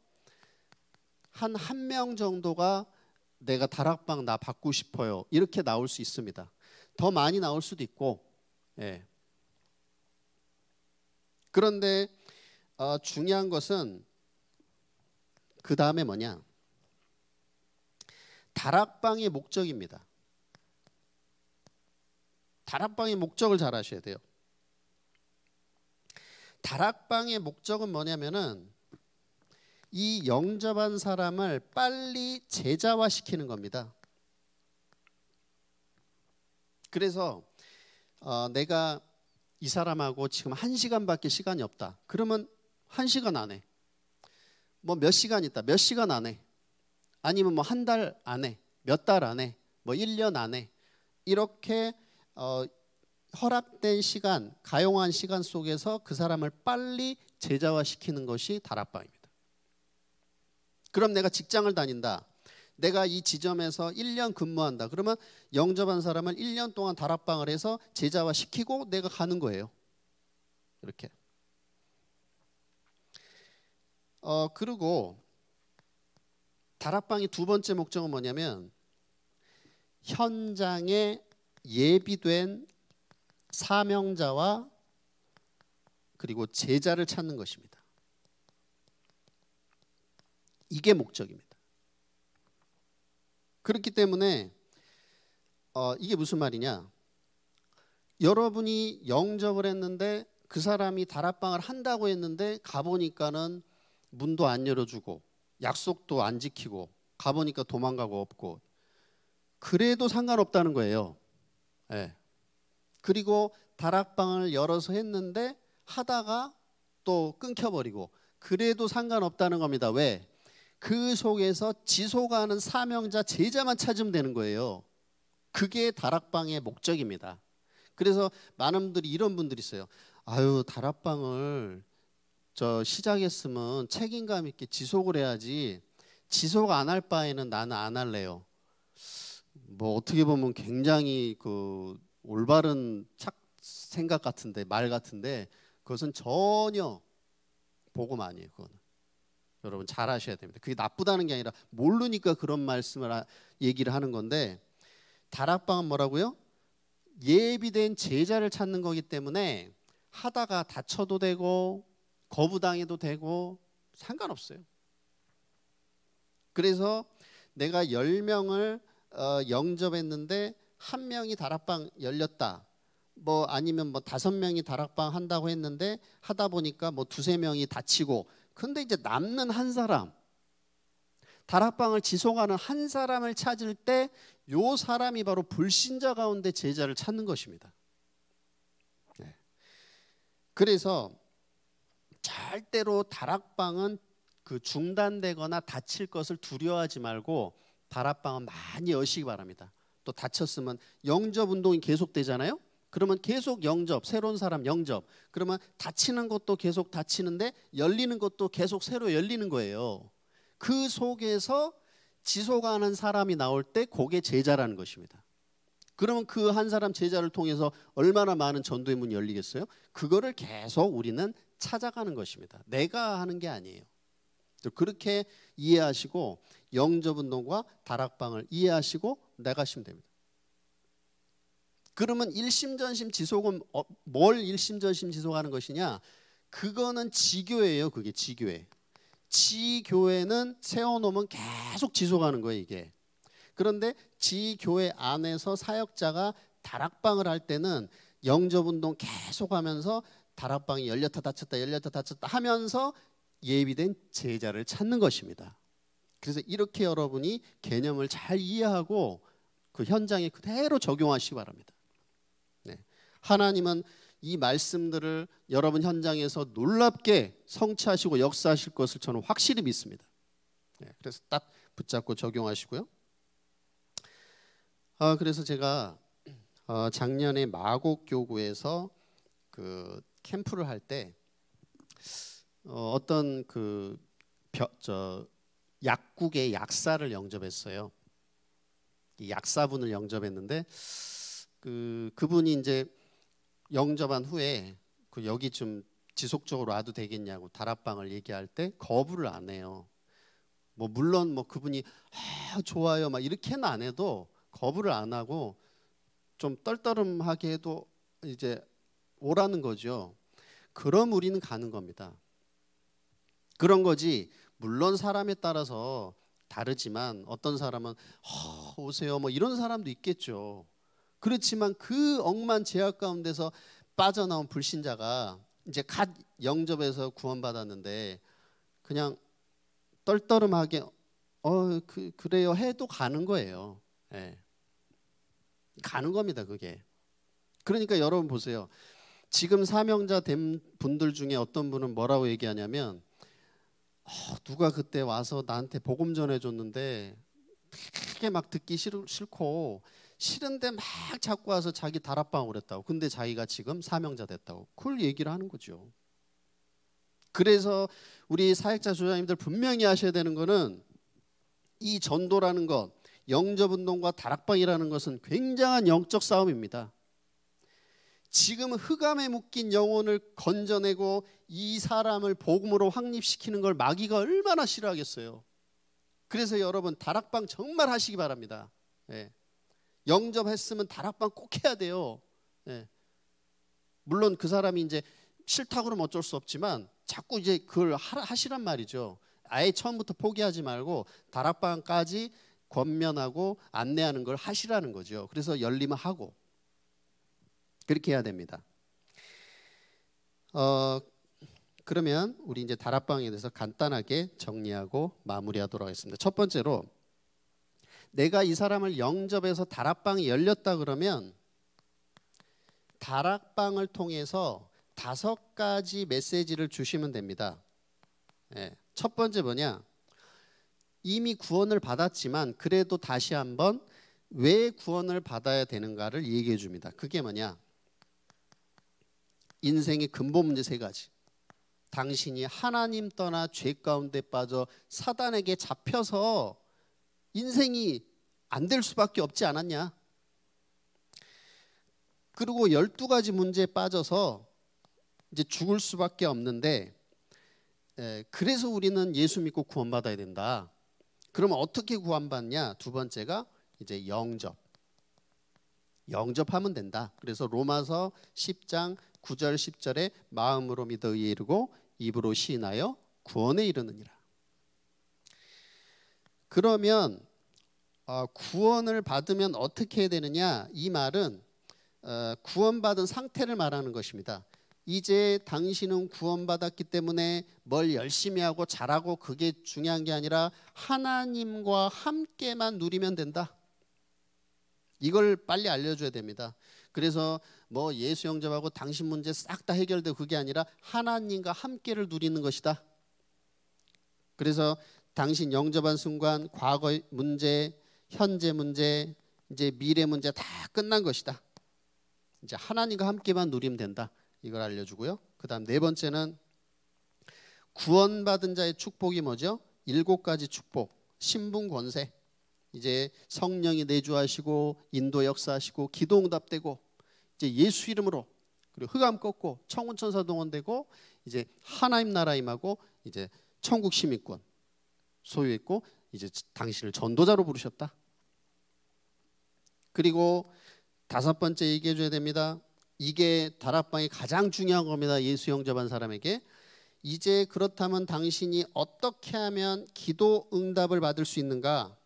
한 한 명 정도가 내가 다락방 나 받고 싶어요. 이렇게 나올 수 있습니다. 더 많이 나올 수도 있고. 예. 그런데 어, 중요한 것은 그 다음에 뭐냐? 다락방의 목적입니다. 다락방의 목적을 잘 아셔야 돼요. 다락방의 목적은 뭐냐면은 이 영접한 사람을 빨리 제자화 시키는 겁니다. 그래서 어, 내가 이 사람하고 지금 한 시간밖에 시간이 없다. 그러면 한 시간 안에 뭐 몇 시간 있다. 몇 시간 안에 아니면 뭐 한 달 안에 몇 달 안에 뭐 1년 안에 이렇게 어, 허락된 시간, 가용한 시간 속에서 그 사람을 빨리 제자화 시키는 것이 다락방입니다. 그럼 내가 직장을 다닌다. 내가 이 지점에서 1년 근무한다. 그러면 영접한 사람을 1년 동안 다락방을 해서 제자화 시키고 내가 가는 거예요. 이렇게. 어 그리고 다락방의 두 번째 목적은 뭐냐면 현장에 예비된 사명자와 그리고 제자를 찾는 것입니다. 이게 목적입니다. 그렇기 때문에 어, 이게 무슨 말이냐? 여러분이 영접을 했는데 그 사람이 다락방을 한다고 했는데 가보니까는 문도 안 열어주고 약속도 안 지키고 가보니까 도망가고 없고 그래도 상관없다는 거예요. 네. 그리고 다락방을 열어서 했는데 하다가 또 끊겨버리고 그래도 상관없다는 겁니다. 왜? 그 속에서 지속하는 사명자 제자만 찾으면 되는 거예요. 그게 다락방의 목적입니다. 그래서 많은 분들이 이런 분들이 있어요. 아유 다락방을 저 시작했으면 책임감 있게 지속을 해야지 지속 안 할 바에는 나는 안 할래요. 뭐 어떻게 보면 굉장히 그 올바른 착 생각 같은데 말 같은데 그것은 전혀 복음 아니에요. 그거는 여러분 잘 아셔야 됩니다. 그게 나쁘다는 게 아니라 모르니까 그런 말씀을 얘기를 하는 건데 다락방은 뭐라고요? 예비된 제자를 찾는 거기 때문에 하다가 다쳐도 되고 거부당해도 되고 상관없어요. 그래서 내가 10명을 어, 영접했는데 한 명이 다락방 열렸다. 뭐 아니면 뭐 다섯 명이 다락방 한다고 했는데 하다 보니까 뭐 두세 명이 다치고 근데 이제 남는 한 사람 다락방을 지속하는 한 사람을 찾을 때 요 사람이 바로 불신자 가운데 제자를 찾는 것입니다. 네. 그래서 절대로 다락방은 그 중단되거나 다칠 것을 두려워하지 말고 다락방은 많이 여시기 바랍니다. 또 다쳤으면 영접 운동이 계속되잖아요. 그러면 계속 영접, 새로운 사람 영접. 그러면 다치는 것도 계속 다치는데 열리는 것도 계속 새로 열리는 거예요. 그 속에서 지속하는 사람이 나올 때 그게 제자라는 것입니다. 그러면 그 한 사람 제자를 통해서 얼마나 많은 전도의 문이 열리겠어요? 그거를 계속 우리는 찾아가는 것입니다. 내가 하는 게 아니에요. 그렇게 이해하시고 영접 운동과 다락방을 이해하시고 나가시면 됩니다. 그러면 일심전심 지속은 어, 뭘 일심전심 지속하는 것이냐? 그거는 지교예요. 그게 지교회. 지교회는 세워놓으면 계속 지속하는 거예요. 이게. 그런데 지교회 안에서 사역자가 다락방을 할 때는 영접운동 계속하면서 다락방이 열렸다 닫혔다 열렸다 닫혔다 하면서 예비된 제자를 찾는 것입니다. 그래서 이렇게 여러분이 개념을 잘 이해하고 그 현장에 그대로 적용하시기 바랍니다. 네. 하나님은 이 말씀들을 여러분 현장에서 놀랍게 성취하시고 역사하실 것을 저는 확실히 믿습니다. 네. 그래서 딱 붙잡고 적용하시고요. 아, 그래서 제가 어, 작년에 마곡 교구에서 그 캠프를 할때 어, 어떤 그저 약국의 약사를 영접했어요. 약사분을 영접했는데 그 그분이 이제 영접한 후에 그 여기 좀 지속적으로 와도 되겠냐고 다락방을 얘기할 때 거부를 안 해요. 뭐 물론 뭐 그분이 아, 좋아요 막 이렇게는 안 해도 거부를 안 하고 좀 떨떠름하게 해도 이제 오라는 거죠. 그럼 우리는 가는 겁니다. 그런 거지. 물론 사람에 따라서 다르지만 어떤 사람은 어, 오세요 뭐 이런 사람도 있겠죠. 그렇지만 그 억만 제약 가운데서 빠져나온 불신자가 이제 갓 영접해서 구원받았는데 그냥 떨떠름하게 어 그, 그래요 해도 가는 거예요. 예. 가는 겁니다 그게. 그러니까 여러분 보세요. 지금 사명자 된 분들 중에 어떤 분은 뭐라고 얘기하냐면 어, 누가 그때 와서 나한테 복음 전해줬는데 크게 막 듣기 싫, 싫고 싫은데 막 자꾸 와서 자기 다락방을 했다고. 근데 자기가 지금 사명자 됐다고. 그걸 얘기를 하는 거죠. 그래서 우리 사역자 조장님들 분명히 하셔야 되는 거는 이 전도라는 것, 영접 운동과 다락방이라는 것은 굉장한 영적 싸움입니다. 지금 흑암에 묶인 영혼을 건져내고 이 사람을 복음으로 확립시키는 걸 마귀가 얼마나 싫어하겠어요. 그래서 여러분 다락방 정말 하시기 바랍니다. 예. 영접했으면 다락방 꼭 해야 돼요. 예. 물론 그 사람이 이제 싫다고 그러면 어쩔 수 없지만 자꾸 이제 그걸 하시란 말이죠. 아예 처음부터 포기하지 말고 다락방까지 권면하고 안내하는 걸 하시라는 거죠. 그래서 열리면 하고 그렇게 해야 됩니다. 어, 그러면 우리 이제 다락방에 대해서 간단하게 정리하고 마무리하도록 하겠습니다. 첫 번째로 내가 이 사람을 영접해서 다락방이 열렸다 그러면 다락방을 통해서 다섯 가지 메시지를 주시면 됩니다. 예, 첫 번째 뭐냐? 이미 구원을 받았지만 그래도 다시 한번 왜 구원을 받아야 되는가를 얘기해 줍니다. 그게 뭐냐? 인생의 근본 문제 세 가지. 당신이 하나님 떠나 죄 가운데 빠져 사단에게 잡혀서 인생이 안 될 수밖에 없지 않았냐? 그리고 열두 가지 문제에 빠져서 이제 죽을 수밖에 없는데 에, 그래서 우리는 예수 믿고 구원받아야 된다. 그러면 어떻게 구원받냐? 두 번째가 이제 영접. 영접하면 된다. 그래서 로마서 10장 9절 10절에 마음으로 믿어 의에 이르고 입으로 시인하여 구원에 이르느니라. 그러면 어, 구원을 받으면 어떻게 해야 되느냐? 이 말은 어, 구원받은 상태를 말하는 것입니다. 이제 당신은 구원받았기 때문에 뭘 열심히 하고 잘하고 그게 중요한 게 아니라 하나님과 함께만 누리면 된다. 이걸 빨리 알려줘야 됩니다. 그래서 뭐 예수 영접하고 당신 문제 싹 다 해결되고 그게 아니라 하나님과 함께를 누리는 것이다. 그래서 당신 영접한 순간 과거 문제, 현재 문제, 이제 미래 문제 다 끝난 것이다. 이제 하나님과 함께만 누리면 된다. 이걸 알려주고요. 그다음 네 번째는 구원받은 자의 축복이 뭐죠? 일곱 가지 축복, 신분 권세. 이제 성령이 내주하시고 인도 역사하시고 기도 응답되고 이제 예수 이름으로 그리고 흑암 꺾고 천군 천사 동원되고 이제 하나님 나라 임하고 이제 천국 시민권 소유했고 이제 당신을 전도자로 부르셨다. 그리고 다섯 번째 얘기해 줘야 됩니다. 이게 다락방이 가장 중요한 겁니다. 예수 영접한 사람에게. 이제 그렇다면 당신이 어떻게 하면 기도 응답을 받을 수 있는가?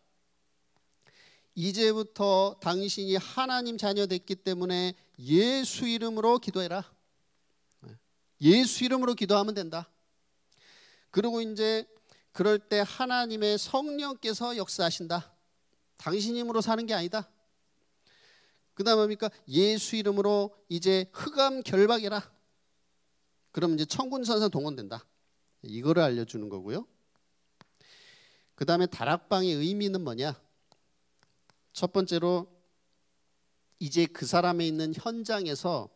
이제부터 당신이 하나님 자녀 됐기 때문에 예수 이름으로 기도해라. 예수 이름으로 기도하면 된다. 그리고 이제 그럴 때 하나님의 성령께서 역사하신다. 당신 힘으로 사는 게 아니다. 그 다음 뭡니까? 예수 이름으로 이제 흑암 결박해라. 그럼 이제 천군산사 동원된다. 이거를 알려주는 거고요. 그 다음에 다락방의 의미는 뭐냐? 첫 번째로 이제 그 사람에 있는 현장에서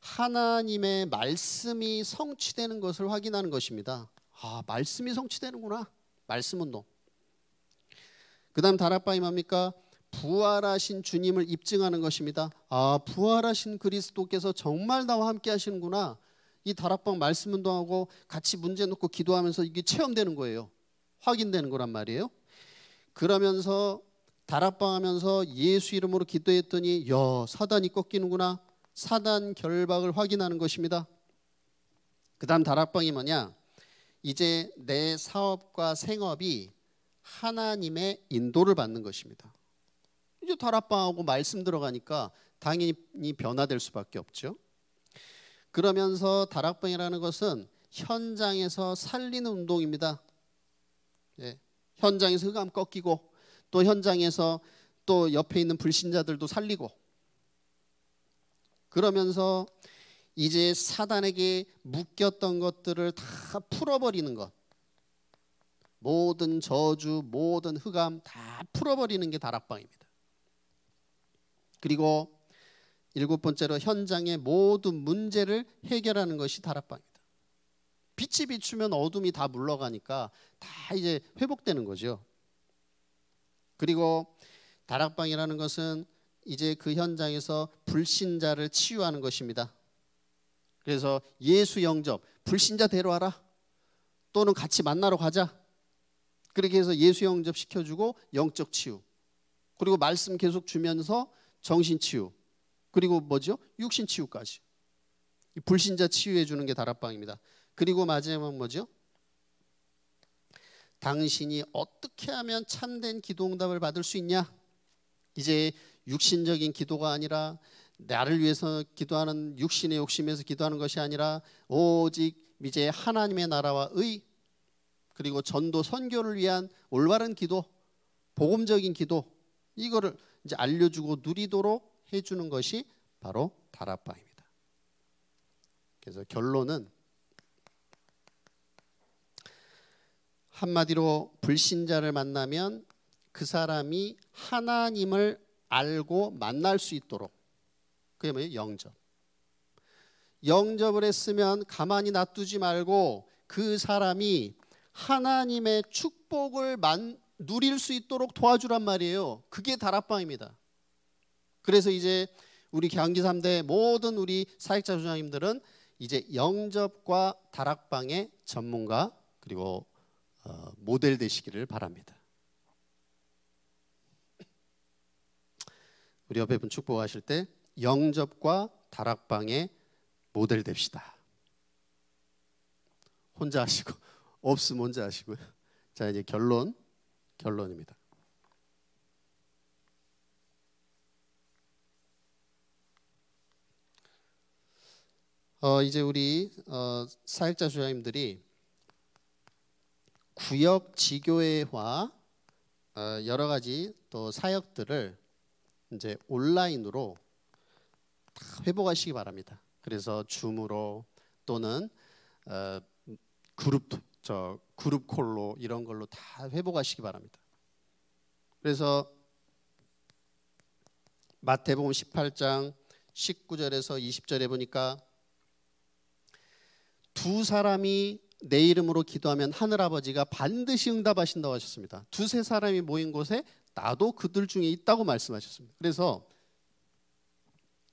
하나님의 말씀이 성취되는 것을 확인하는 것입니다. 아, 말씀이 성취되는구나. 말씀 운동. 그 다음 다락방이 뭡니까? 부활하신 주님을 입증하는 것입니다. 아, 부활하신 그리스도께서 정말 나와 함께 하시는구나. 이 다락방 말씀 운동하고 같이 문제 놓고 기도하면서 이게 체험되는 거예요. 확인되는 거란 말이에요. 그러면서 다락방 하면서 예수 이름으로 기도했더니 야, 사단이 꺾이는구나. 사단 결박을 확인하는 것입니다. 그다음 다락방이 뭐냐? 이제 내 사업과 생업이 하나님의 인도를 받는 것입니다. 이제 다락방하고 말씀 들어가니까 당연히 변화될 수밖에 없죠. 그러면서 다락방이라는 것은 현장에서 살리는 운동입니다. 예, 현장에서 흑암 꺾이고 또 현장에서 또 옆에 있는 불신자들도 살리고 그러면서 이제 사단에게 묶였던 것들을 다 풀어버리는 것. 모든 저주, 모든 흑암 다 풀어버리는 게 다락방입니다. 그리고 일곱 번째로 현장의 모든 문제를 해결하는 것이 다락방이다. 빛이 비추면 어둠이 다 물러가니까 다 이제 회복되는 거죠. 그리고 다락방이라는 것은 이제 그 현장에서 불신자를 치유하는 것입니다. 그래서 예수 영접, 불신자 데려와라. 또는 같이 만나러 가자. 그렇게 해서 예수 영접 시켜주고 영적 치유. 그리고 말씀 계속 주면서 정신 치유 그리고 뭐죠? 육신 치유까지. 불신자 치유해 주는 게 다락방입니다. 그리고 마지막 뭐죠? 당신이 어떻게 하면 참된 기도 응답을 받을 수 있냐? 이제 육신적인 기도가 아니라 나를 위해서 기도하는 육신의 욕심에서 기도하는 것이 아니라 오직 이제 하나님의 나라와 의 그리고 전도 선교를 위한 올바른 기도, 복음적인 기도 이거를 이제 알려주고 누리도록 해주는 것이 바로 다락방입니다. 그래서 결론은 한마디로 불신자를 만나면 그 사람이 하나님을 알고 만날 수 있도록 그게 뭐예요? 영접. 영접을 했으면 가만히 놔두지 말고 그 사람이 하나님의 축복을 만, 누릴 수 있도록 도와주란 말이에요. 그게 다락방입니다. 그래서 이제 우리 경기 3대 모든 우리 사역자 조장님들은 이제 영접과 다락방의 전문가 그리고 어, 모델 되시기를 바랍니다. 우리 옆에 분 축복하실 때 영접과 다락방의 모델 됩시다. 혼자 하시고 없으면 혼자 하시고요. 자 이제 결론 결론입니다. 어, 이제 우리 어, 사역자 주장님들이 구역 지교회화 어, 여러 가지 또 사역들을 이제 온라인으로 다 회복하시기 바랍니다. 그래서 줌으로 또는 어, 그룹 저 그룹 콜로 이런 걸로 다 회복하시기 바랍니다. 그래서 마태복음 18장 19절에서 20절에 보니까 두 사람이 내 이름으로 기도하면 하늘 아버지가 반드시 응답하신다고 하셨습니다. 두세 사람이 모인 곳에 나도 그들 중에 있다고 말씀하셨습니다. 그래서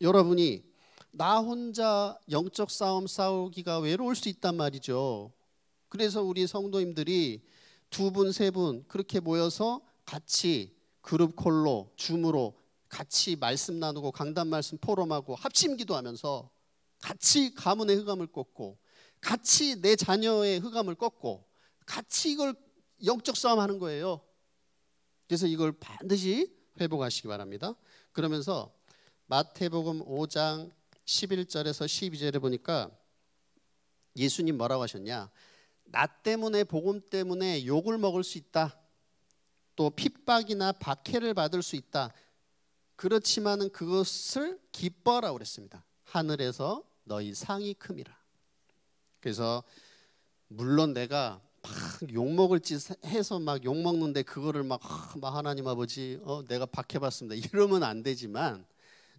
여러분이 나 혼자 영적 싸움 싸우기가 외로울 수 있단 말이죠. 그래서 우리 성도님들이 두 분, 세 분 그렇게 모여서 같이 그룹 콜로, 줌으로 같이 말씀 나누고 강단 말씀 포럼하고 합심 기도하면서 같이 가문의 흑암을 꺾고 같이 내 자녀의 흑암을 꺾고 같이 이걸 영적 싸움하는 거예요. 그래서 이걸 반드시 회복하시기 바랍니다. 그러면서 마태복음 5장 11절에서 12절에 보니까 예수님 뭐라고 하셨냐? 나 때문에 복음 때문에 욕을 먹을 수 있다. 또 핍박이나 박해를 받을 수 있다. 그렇지만은 그것을 기뻐라 그랬습니다. 하늘에서 너희 상이 큼이라. 그래서 물론 내가 막 욕먹을 짓 해서 막 욕먹는데 그거를 막, 막 하나님 아버지 어, 내가 박해봤습니다. 이러면 안 되지만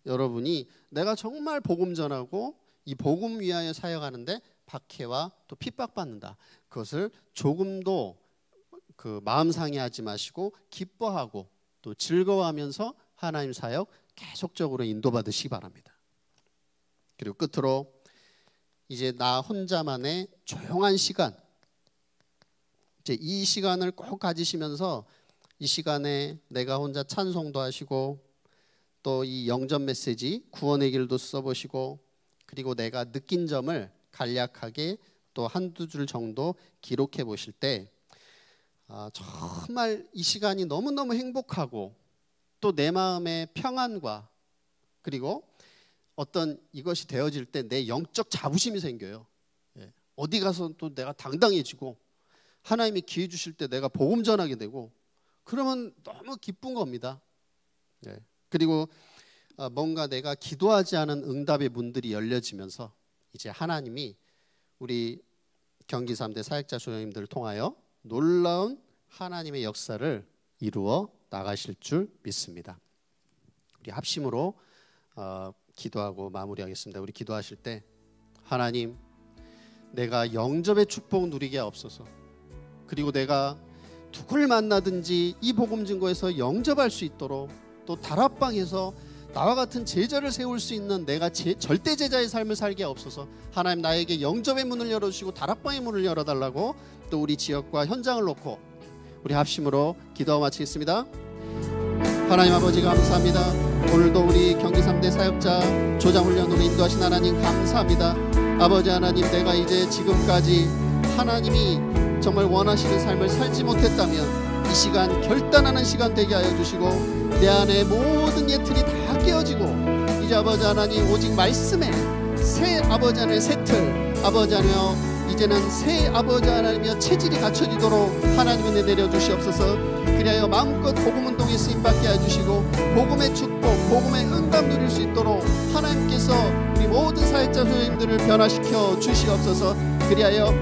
여러분이 내가 정말 복음 전하고 이 복음 위하여 사역하는데 박해와 또 핍박받는다. 그것을 조금도 그 마음 상해하지 마시고 기뻐하고 또 즐거워하면서 하나님 사역 계속적으로 인도받으시기 바랍니다. 그리고 끝으로 이제 나 혼자만의 조용한 시간. 이제 이 시간을 꼭 가지시면서 이 시간에 내가 혼자 찬송도 하시고 또 이 영전 메시지 구원의 길도 써보시고 그리고 내가 느낀 점을 간략하게 또 한두 줄 정도 기록해 보실 때 아, 정말 이 시간이 너무너무 행복하고 또 내 마음의 평안과 그리고 어떤 이것이 되어질 때 내 영적 자부심이 생겨요. 예. 어디 가서 또 내가 당당해지고 하나님이 기회 주실 때 내가 복음 전하게 되고 그러면 너무 기쁜 겁니다. 예. 그리고 어, 뭔가 내가 기도하지 않은 응답의 문들이 열려지면서 이제 하나님이 우리 경기 3대 사역자 소장님들을 통하여 놀라운 하나님의 역사를 이루어 나가실 줄 믿습니다. 우리 합심으로 어, 기도하고 마무리하겠습니다. 우리 기도하실 때 하나님 내가 영접의 축복 누리게 없어서 그리고 내가 누굴 만나든지 이 복음 증거에서 영접할 수 있도록 또 다락방에서 나와 같은 제자를 세울 수 있는 내가 제, 절대 제자의 삶을 살게 없어서 하나님 나에게 영접의 문을 열어주시고 다락방의 문을 열어달라고 또 우리 지역과 현장을 놓고 우리 합심으로 기도와 마치겠습니다. 하나님 아버지 감사합니다. 오늘도 우리 경기 3대 사역자 조장훈련으로 인도하신 하나님 감사합니다. 아버지 하나님 내가 이제 지금까지 하나님이 정말 원하시는 삶을 살지 못했다면 이 시간 결단하는 시간 되게 하여 주시고 내 안에 모든 예틀이 다 깨어지고 이제 아버지 하나님 오직 말씀에 새 아버지 하나님의 새틀 아버지 하나며 이제는 새 아버지 하나님의 체질이 갖춰지도록 하나님의 내려 주시옵소서. 그리하여 마음껏 복음 운동에 쓰임 받게 해주시고 복음의 축복 복음의 응답 누릴 수 있도록 하나님께서 우리 모든 사역자 소님들을 변화시켜 주시옵소서. 그리하여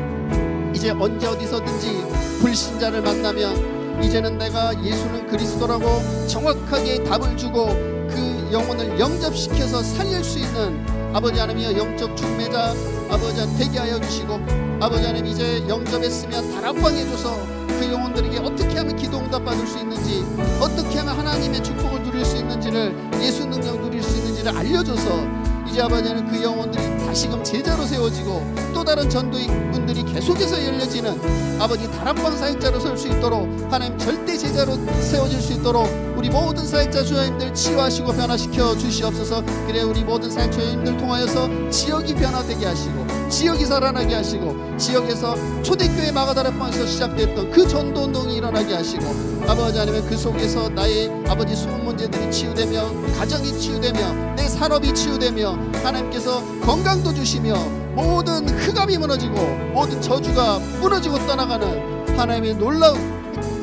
이제 언제 어디서든지 불신자를 만나면 이제는 내가 예수는 그리스도라고 정확하게 답을 주고 그 영혼을 영접시켜서 살릴 수 있는 아버지 하나님이여 영적 중매자 아버지 하나님 되게 하여 주시고 아버지 하나님 이제 영접했으면 다락방해 줘서 그 영혼들에게 어떻게 하면 기도 응답 받을 수 있는지 어떻게 하면 하나님의 축복을 누릴 수 있는지를 예수 능력 누릴 수 있는지를 알려줘서 이제 아버지 하나님 그 영혼들이 다시금 제자로 세워지고 또 다른 전도인분들이 계속해서 열려지는 아버지 다락방 사역자로 설 수 있도록 하나님 절대 제자로 세워질 수 있도록 우리 모든 사역자 주님들 치유하시고 변화시켜 주시옵소서. 그래 우리 모든 사역자 주님들 통하여서 지역이 변화되게 하시고 지역이 살아나게 하시고 지역에서 초대교회 마가다락방에서 시작됐던 그 전도 운동이 일어나게 하시고 아버지 하나님 그 속에서 나의 아버지 숨은 문제들이 치유되며 가정이 치유되며 내 산업이 치유되며 하나님께서 건강 도 주시며 모든 흑암이 무너지고 모든 저주가 무너지고 떠나가는 하나님의 놀라운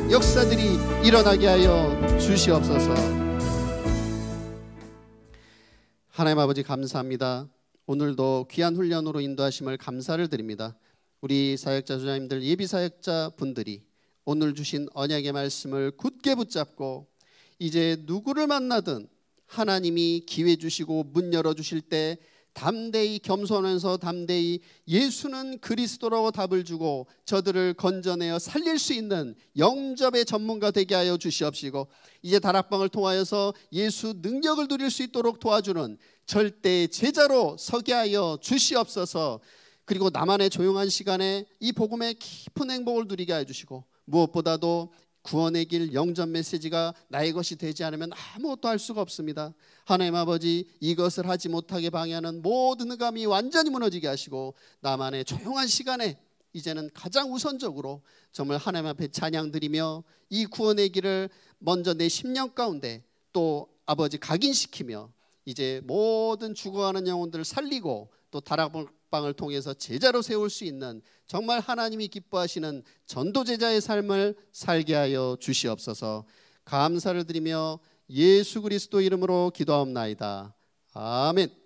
역사들이 일어나게 하여 주시옵소서. 하나님 아버지 감사합니다. 오늘도 귀한 훈련으로 인도하심을 감사를 드립니다. 우리 사역자 주장님들 예비 사역자 분들이 오늘 주신 언약의 말씀을 굳게 붙잡고 이제 누구를 만나든 하나님이 기회 주시고 문 열어 주실 때 담대히 겸손해서 담대히 예수는 그리스도라고 답을 주고 저들을 건져내어 살릴 수 있는 영접의 전문가 되게 하여 주시옵시고 이제 다락방을 통하여서 예수 능력을 누릴 수 있도록 도와주는 절대 제자로 서게 하여 주시옵소서 그리고 나만의 조용한 시간에 이 복음의 깊은 행복을 누리게 해 주시고 무엇보다도 구원의 길 영전 메시지가 나의 것이 되지 않으면 아무것도 할 수가 없습니다. 하나님 아버지 이것을 하지 못하게 방해하는 모든 흑암이 완전히 무너지게 하시고 나만의 조용한 시간에 이제는 가장 우선적으로 정말 하나님 앞에 찬양 드리며 이 구원의 길을 먼저 내 10년 가운데 또 아버지 각인시키며 이제 모든 죽어가는 영혼들을 살리고 또 다락방 방을 통해서 제자로 세울 수 있는 정말 하나님이 기뻐하시는 전도 제자의 삶을 살게 하여 주시옵소서. 감사를 드리며 예수 그리스도 이름으로 기도하옵나이다. 아멘.